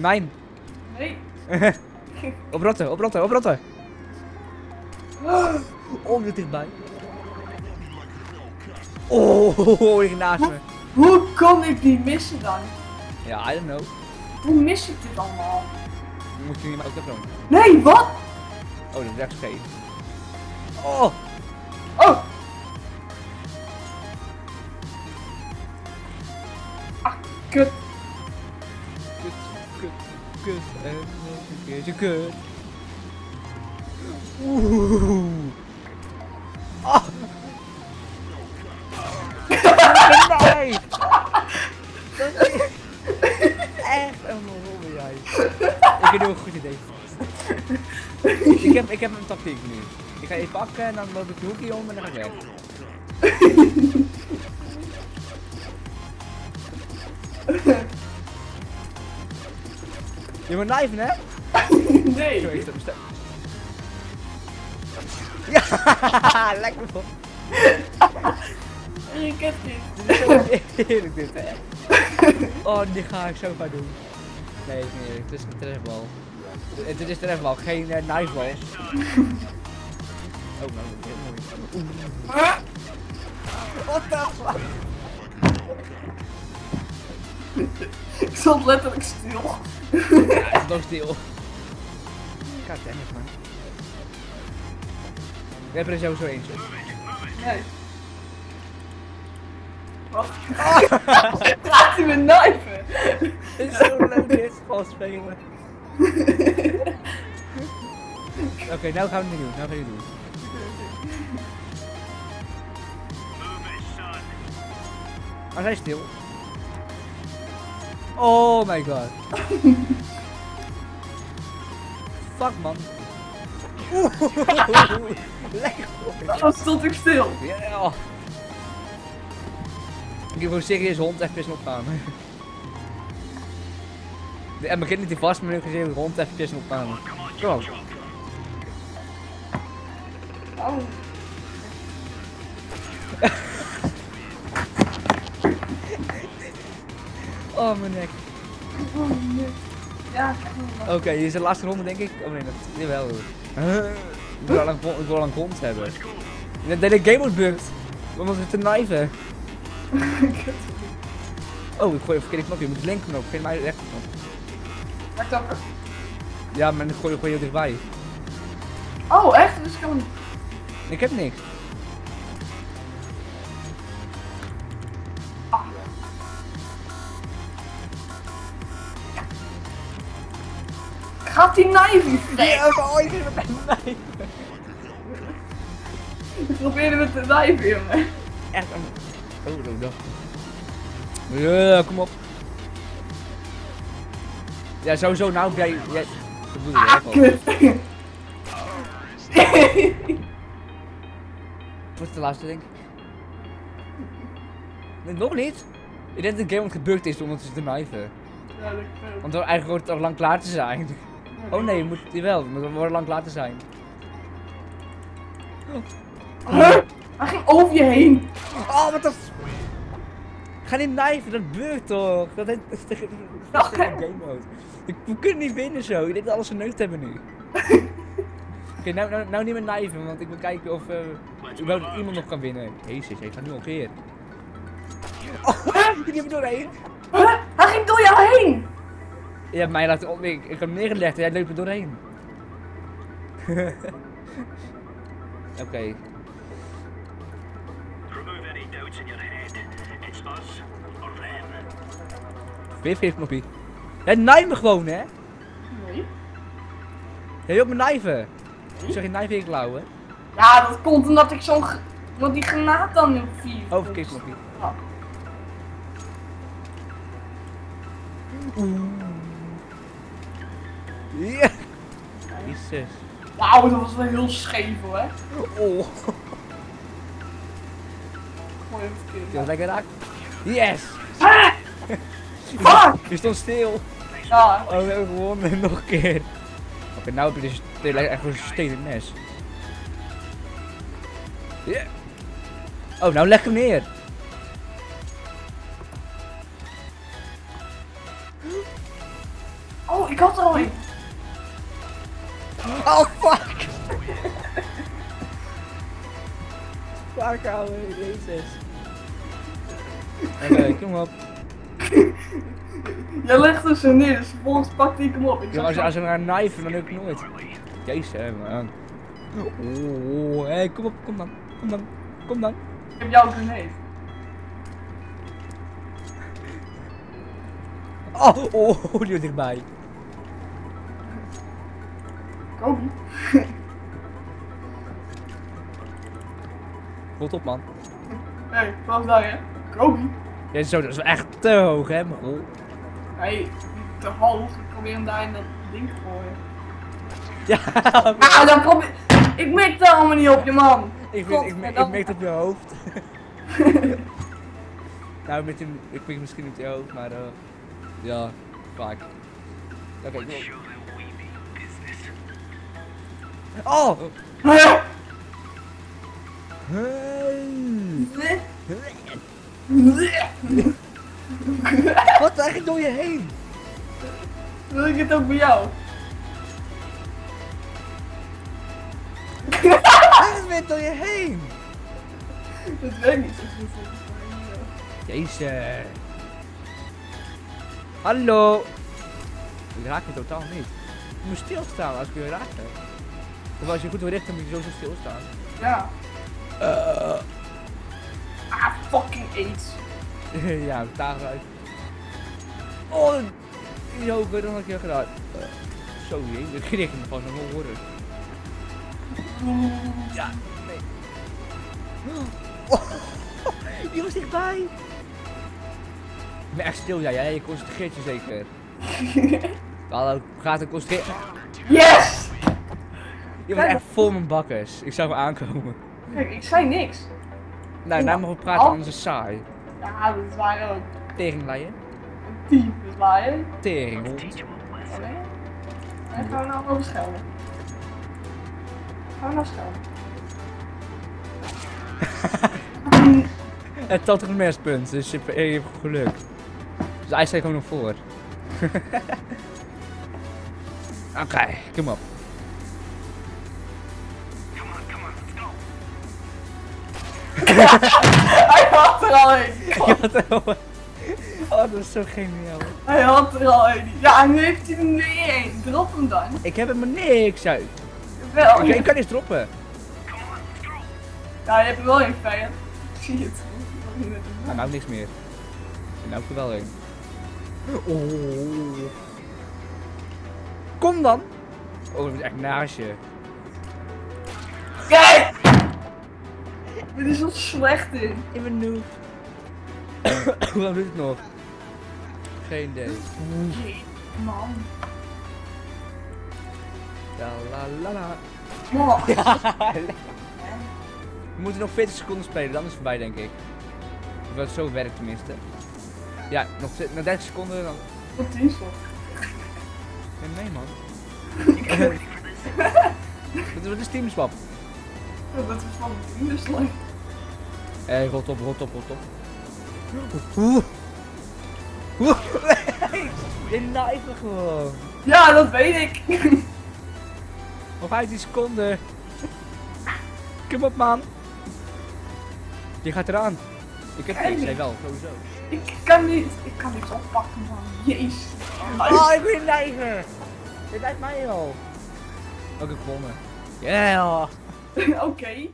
Mijn. Nee. Oprotten, oprotten, oprotten. Oh, weer dichtbij. Oh, ik naast me. Hoe kan ik die missen dan? Ja, I don't know. Hoe mis ik dit allemaal? Moet je niet maar ook doen. Nee, wat? Oh, dat is echt scheef. Oh, Oh! Ah, kut. kut, keertje kut. Oeh. Ah. Nee! Dat is echt een lol ben jij. Ik heb nu een goed idee. ik, heb, ik heb een tactiek nu. Ik ga je pakken en dan loop ik de hoekje om en dan ga ik weg. Je moet knijven, hè? Nee. Ik bestel. Ja, lekker man. Ik heb dit. Is heerlijk dit, hè? Oh, die ga ik zo vaak doen. Nee, nee, het is een trefbal. Het is trefbal, geen uh, knifebal. Oh, nou, dat is heel mooi. What the fuck? Ik stond letterlijk stil. Ja, het is nog stil. God damn it, man. We hebben er sowieso eentje. Nee. Wat? Gaat hij me knijpen? Het is zo leuk dit, vals spelen. Oké, nou gaan we het doen. Nou gaan we het doen. Maar hij is stil. Oh my god. Fuck man. Oeh, Lekker. Dan stond ik stil. Ja. Ik heb gewoon serieus hond even pissen opgaan. En begint niet die vast, maar nu gezien hond even pissen opgaan. Kom op. Oh. Oh mijn nek. Oh, nee. Ja, Oké, dit is de laatste ronde denk ik. Oh nee, dat jawel. Huh? Ik wil al een, ik wil al een kont hebben. De, de, de game wordt bugged. We moeten te knijven. Oh, ik gooi een verkeerde knopje. Je moet de linkerknop, geen mij rechterknop. Dan. Ja, maar dan gooi je gooi je heel dichtbij. Oh, echt? Dus ik kan... Ik heb niks. Gaat die knijpen? Ja, maar ooit is het mij. Ik probeerde me te knijpen, jongen. Echt een... Oh, dat dacht Ja, kom op. Ja, sowieso, nou jij... jij... Dat bedoel Ah, kut. Wat is de laatste, denk ik? Nee, nog niet. Ik denk dat de game wordt gebukt is omdat ze te knijven. Ja, dat. Want dan eigenlijk hoort het al lang klaar te zijn. Oh nee, je moet jawel, we worden lang te zijn. Huh? Hij ging over je heen. Oh, wat f- Ga niet knijven, dat bugt toch? Dat heet... Dat is dat tegen game mode. Ik, we kunnen niet winnen zo, ik denk dat alles geneukt hebben nu. Oké, nou, nou, nou niet meer knijven, want ik wil kijken of uh, iemand nog kan winnen. Jezus, ik ga nu alweer. Oh, die heb ik doorheen. Huh? Hij ging door jou heen. Je hebt mij laten op, ik, ik heb hem neergelegd en jij loopt er doorheen. Oké, Remove any doubts in your head. It's us or them. weer verkeerd knoppie. Jij knijft me gewoon, hè? Nee. Jij wilt me knijven. Ik zeg je knijf in je klauwen. Ja, dat komt omdat ik zo'n... Omdat die granaat dan in vier. Oh, verkeerd knoppie. Ja. Ja. Jezus. Wauw, dat was wel heel scheef hoor. Oh. Gooi hem verkeerd. Je was lekker raak. Yes. Ah! Fuck! Je stond stil. Ja, Oh, we hebben gewonnen. Nog een keer. Oké, nou heb je dus lijkt echt een stenen mes. Ja. Oh, nou leg hem neer. Oh, had er al een. Oh fuck! Fuck ouwe, jezus. Oké, kom op. Jij legt hem zo neer, dus vervolgens pakte ik hem op. Ik Ja, als, als we naar knijven, dan lukt het nooit. Jezus, man. Oh, hey, kom op, kom dan. Kom dan. Kom dan. Ik heb jou grenade. Oh, oh, die was dichtbij. Kobe. Rot op, man. Hé, hey, wat daar hè? Kobe. Ja, zo, dat is wel echt te hoog, hè. Hé, niet te hoog. Ik probeer hem daar in dat ding te gooien. Ja, Ah, dan probeer... Ik mik er allemaal niet op je man. ik, vind, ik, ik, ik op je hoofd. nou, met hem, ik pik misschien op je hoofd, maar eh ja, vaak. Oké, kom Oh! Hey. Wat eigenlijk door je heen? Wil ik het ook bij jou? Eigenlijk weer door je heen. Dat weet ik niet zo goed. Jezus. Hallo. Ik raak je totaal niet. Je moet stilstaan als ik je raak als je goed wil richten, moet je zo zo stilstaan. Ja. Uh. Ah, fucking AIDS. ja, tafel uit. Oh, die hoger dan had ik je gedaan. Uh, zo, jee, ik kreeg hem van een horen. Ja, nee. Oh, die was dichtbij. Ik ben echt stil, ja, jij je concentreert je zeker. Hallo, gaat er concentreren. Yes! Je was echt vol mijn bakkers. Ik zou hem aankomen. Kijk, ik zei niks. Nou, nou mogen we praten, anders is het saai. Ja, dat is waar ook. Een team is waar, hè? Alleen? En gaan we nou over schelden? Gaan we nou schelden? Het telt toch een mespunt, dus je, je hebt geluk. Dus hij staat gewoon nog voor. Oké, kom op. Hij had er al een. Ja, dat wel. Oh, dat is zo geniaal. Hij had er al een. Ja, nu heeft hij er nu één. Drop hem dan. Ik heb er maar niks uit. Wel. Ik, ik kan eens droppen. Ja, je hebt er wel een vijand. Ik zie het. Met hem Nou, nou niks meer. Nou, ik er wel een. Oh. Kom dan. Oh, dat is echt naast je. Dit is zo slecht in. Ik ben noob. Hoe lang duurt het nog? Geen idee. Jee, man. La la la la. Man. We moeten nog 40 seconden spelen, dan is het voorbij denk ik. Of dat het zo werkt tenminste. Ja, nog zi- na 30 seconden dan. Tot tien stop. Nee, nee man. Ready for this? Wat wat is teamswap? Dat is van het team, leuk. Hé, hey, rot op, rot op, rot op. Oeh. Oeh. Nee, je knijpen gewoon. Ja, dat weet ik. Nog 15 seconden. Kom op man. Je gaat eraan. Ik heb niks, jij wel, sowieso. Ik kan niet. Ik kan niks oppakken, man. Jezus. Oh, ik ben neiger. Dit lijkt mij al. Ook ik gewonnen. Yeah. Oké.